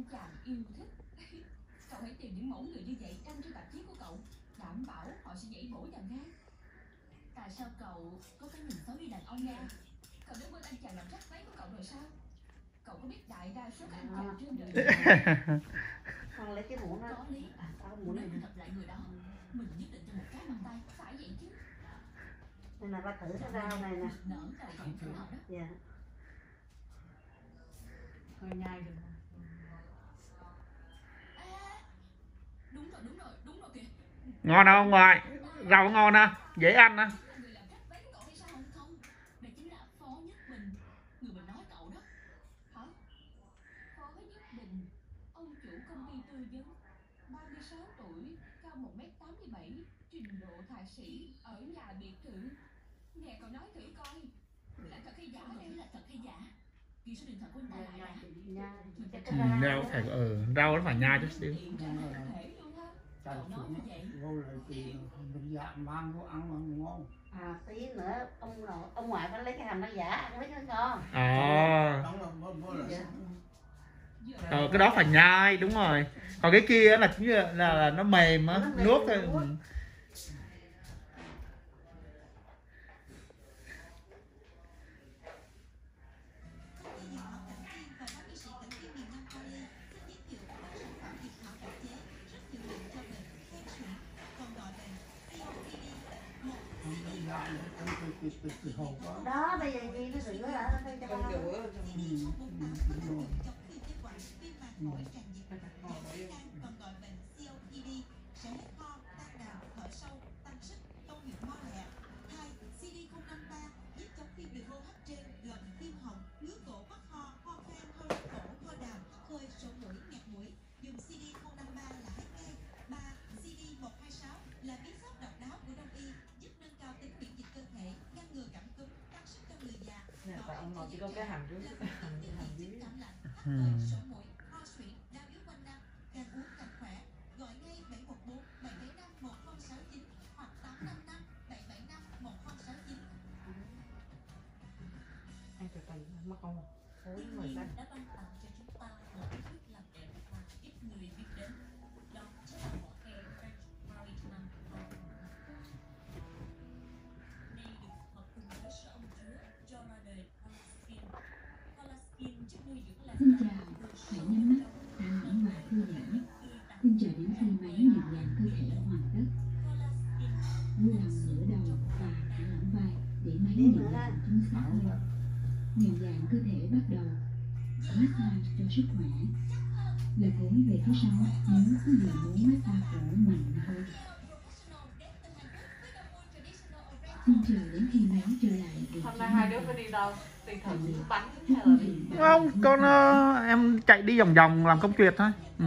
anh chàng yêu thích. Cậu hãy tìm những mẫu người như vậy đăng trên tạp chí của cậu đảm bảo họ sẽ nhảy bổ chàng ngay. Tại sao cậu có cái nhìn xấu đi đàn ông nha? Cậu đã quên anh chàng làm rách váy của cậu rồi sao? Cậu có biết đại đa số các anh chàng trên đời con lấy cái muỗng đó. Có lý. À, tao nếu này mình gặp lại người đó mình nhất định cho một cái bàn tay phải vậy chứ. Nên là ba thử cái rau này nè. Nở của họ đó. Dạ. Hơi nhai được à, đúng rồi đúng rồi đúng rồi kìa ngon không? Ông ngoại rau ngon ha? Dễ ăn ha? Người làm rách váy của cậu hay sao không đây chính là phó nhất bình người mình nói cậu đó. Hả? Phó nhất bình ông chủ công ty tư vấn 36 tuổi cao 1 m 87 trình độ thạc sĩ ở nhà biệt thự. Nghe cậu nói thử coi. Là thật hay giả? Đây là thật hay giả? Ghi số điện thoại của anh ta lại đã nha mình phải Cái ừ, rau phải ừ, rau nó phải nhai chút xíu như vậy vô lại thì mình dạ mang vô ăn mà ngon. À tí nữa ông nội ông ngoại phải lấy cái hầm nó giả ăn lấy cái con. Ờ Dạ. ờ, cái đó phải nhai đúng rồi. Còn cái kia là như là, là, là nó mềm á nuốt thôi đó bây giờ gì nó rửa nó thấy cho ba chỉ có cái hàm dưới. Hàm dưới Ừ. sổ mũi, ho suyễn, đau yếu quanh năm, Lòng ngửa đầu và thả lỏng vai để máy nhận dạng chính xác hơn. Nhận dạng cơ thể bắt đầu. Massage cho sức khỏe. Lật gối về phía sau nếu có gì muốn massage cổ mạnh hơn. Xin chờ đến khi máy trở lại hôm nay hai đứa phải đi đâu là không con ờ, em chạy đi vòng vòng làm công việc thôi ừ.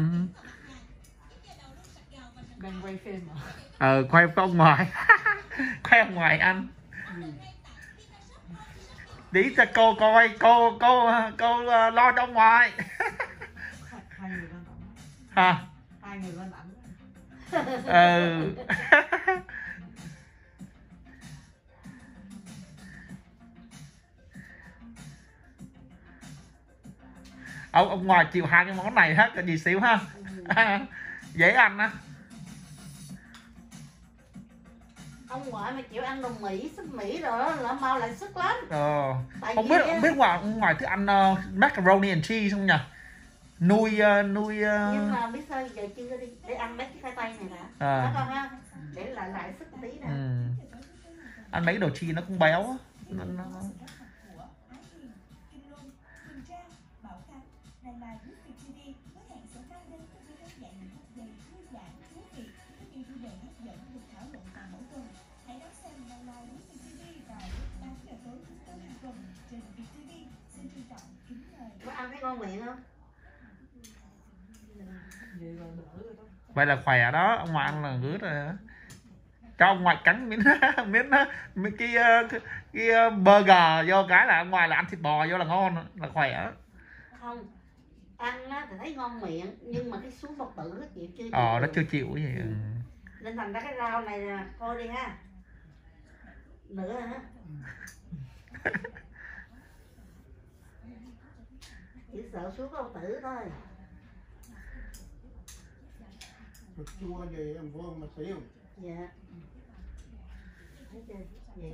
đang quay phim mà ờ quay với ông ngoài. Quay ông ngoài ăn tí cho cô coi, cô cô cô ờ, lo cho ông ngoài. Hả? Ờ. Ha ừ ông ông ngoài chịu hai cái món này hết rồi gì xíu ha. Dễ ăn á. Ông ngoại mà chịu ăn đồ mỹ súp mỹ rồi đó là mau lại sức lắm. Ờ tại không biết không biết ngoài ngoài thích ăn uh, macaroni and cheese không nhỉ? Nuôi uh, nuôi nhưng uh, mà biết sao giờ chưa đi để ăn mấy cái khoai tây này đã. À, đó con ha để lại lại sức tí nè ừ. ăn mấy đồ chi nó cũng béo nó, nó... vậy là khỏe đó ông ngoại ăn là rồi á cho ông ngoại cắn miếng miếng miếng cái ờ, cái, cái ờ, burger vô cái là ông ngoại là ăn thịt bò vô là ngon là khỏe. Không ăn á thì thấy ngon miệng nhưng mà cái xuống bọc tử nó chịu chưa ờ nó chưa chịu cái gì. Ừ. nên thành ra cái rau này là coi đi ha. Nữa hả? Chỉ sợ xuống bọc tử thôi Thịt chua gì em vô mà xíu dạ. Thấy chưa vậy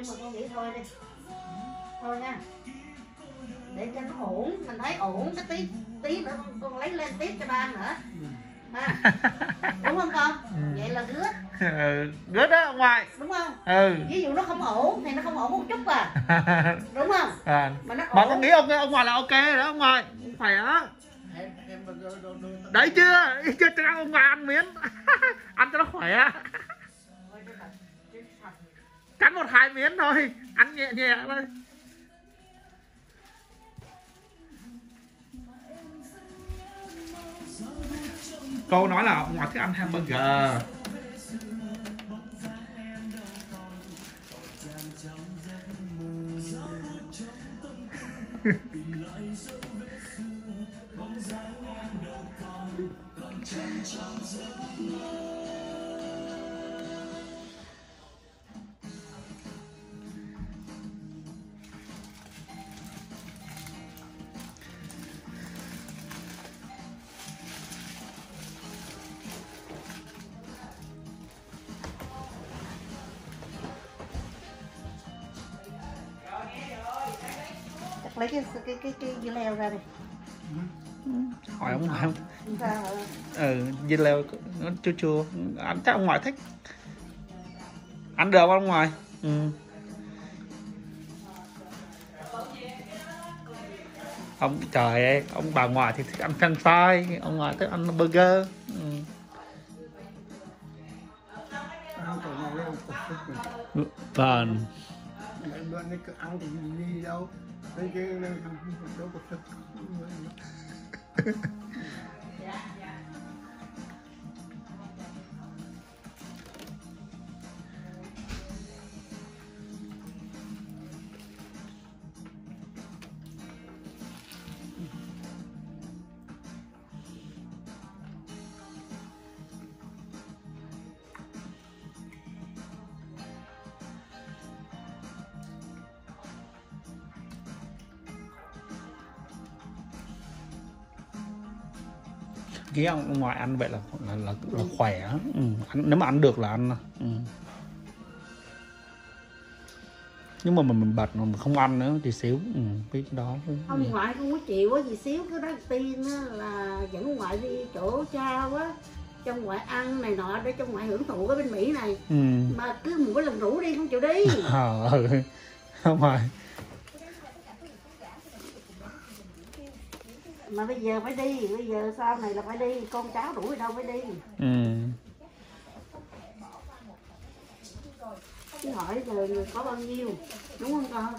nhưng mà con nghĩ thôi đi thôi nha để cho nó ổn mình thấy ổn cái tí tí nữa con, con lấy lên tiếp cho ba nữa ha đúng không con vậy là rứa ừ, rớt đó ông ngoại đúng không ừ ví dụ nó không ổn thì nó không ổn một chút à đúng không à. mà nó mà ổn con nghĩ ông ông ngoại là ok rồi đó ông ngoại khỏe đó mà đấy chưa chưa cho ông ngoại ăn miếng ăn cho nó khỏe cắn một hai miếng thôi. Ăn nhẹ nhẹ thôi. Câu nói là ông ngoại thích ăn hamburger. Chắc lấy cái cái cái cái dưa leo ra đi. Hỏi ông ngoại không? Không sao hả? ừ dưa leo nó chua chua. Ăn chắc ông ngoại thích. Ăn được không ông ngoại? Ừ. ông trời ơi ông bà ngoại thì thích ăn french fry ông ngoại thích ăn burger. Ừ. vâng Mấy bữa cái ông ngoại ăn vậy là là, là, là khỏe ừ. ăn, nếu mà ăn được là ăn ừ. nhưng mà mình mình bật mà mình không ăn nữa thì xíu ừ. cái đó ông ngoại không có chịu á gì xíu cái đó tiên á là dẫn ngoại đi chỗ cha quá cho ông ngoại ăn này nọ để cho ngoại hưởng thụ cái bên mỹ này ừ. mà cứ mỗi lần rủ đi không chịu đi ờ ừ. ông ngoại mà bây giờ phải đi bây giờ sau này là phải đi con cháu đuổi đâu phải đi ừ. chứ hỏi giờ người có bao nhiêu đúng không con